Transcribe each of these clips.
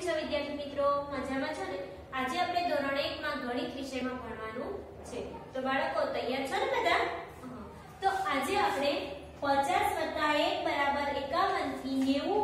છો વિદ્યાર્થી મિત્રો, મજામાં છો ને? આજે આપણે ધોરણ 1 માં ગણિત વિષયમાં ભણવાનું છે. તો બાળકો, તૈયાર છો ને બધા? તો આજે આપણે 50 1 51 થી 90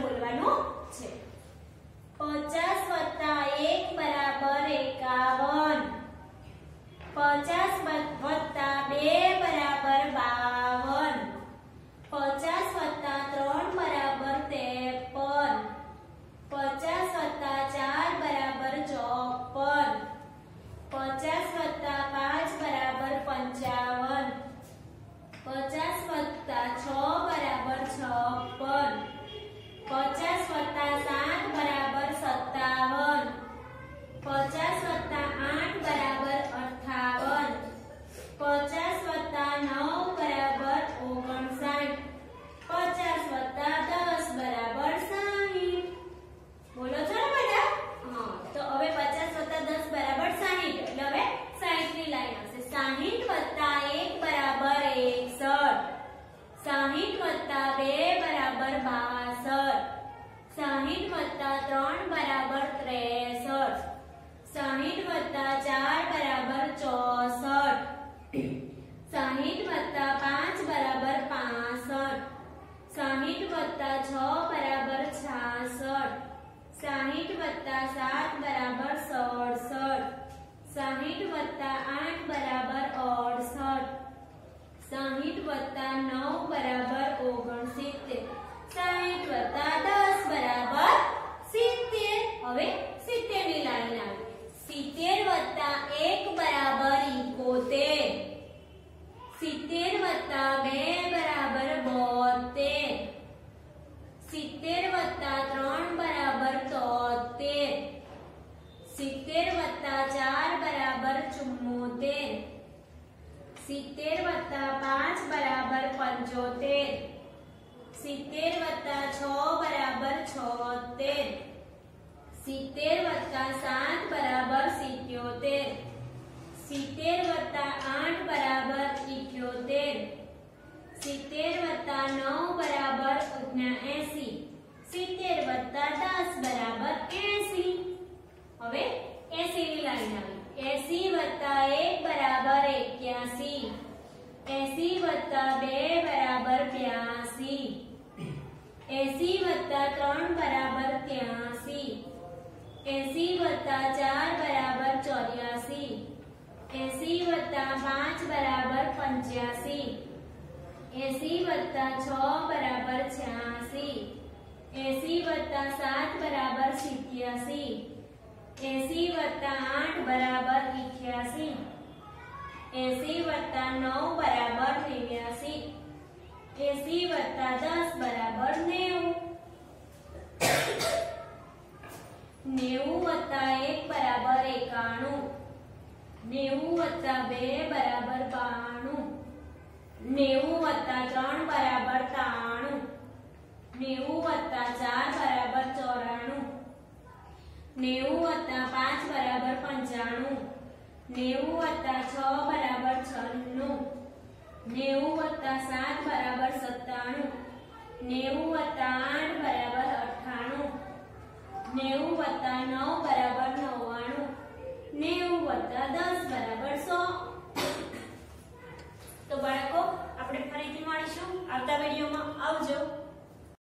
બોલવાનું છે. પચાસ વત્તા એક બરાબર એકાવન. પચાસ વત્તા બે બરાબર 62 60 વત્તા 3 બરાબર 63 60 વત્તા 4 બરાબર 64 60 વત્તા 5 બરાબર 65 60 વત્તા 6 બરાબર 66 60 વત્તા 7 બરાબર 67 60 વત્તા 8 બરાબર 68 60 વત્તા 9 બરાબર 69 સિત્તેર વત્તા ત્રણ બરાબર તોતેર સિત્તેર વત્તા ચાર બરાબર ચુમ્મોતેર સિત્તેર વત્તા પાંચ બરાબર પંચોતેર સિત્તેર વત્તા છ બરાબર છોતેર સિત્તેર વત્તા સાત બરાબર સિત્યોતેર સિત્તેર વત્તા એસી વત્તા બે બરાબર બ્યાસી એસી વત્તા ત્રણ બરાબર ત્યાસી એસી વત્તા ચાર બરાબર ચોર્યાસી એસી વત્તા પાંચ બરાબર પંચ્યાસી એસી વત્તા છ બરાબર છ્યાસી એસી વત્તા સાત બરાબર સિત્યાસી એસી વત્તા આઠ બરાબર ઇઠ્યાસી એસી વત્તા નવ બરાબર નેવ્યાસી એસી વત્તા દસ બરાબર નેવું નેવું વત્તા એક બરાબર એકાણું નેવું વત્તા બે બરાબર બાણું નેવું વત્તા ત્રણ બરાબર ત્રાણું નેવું વત્તા ચાર બરાબર ચોરાણું નેવું વત્તા પાંચ બરાબર પંચાણું નેવું વત્તા છ બરાબર નેવું વત્તા સાત બરાબર સત્તાણું. નેવું વત્તા આઠ બરાબર અઠાણું નેવું વત્તા નવ બરાબર નવ્વાણું. નેવું વત્તા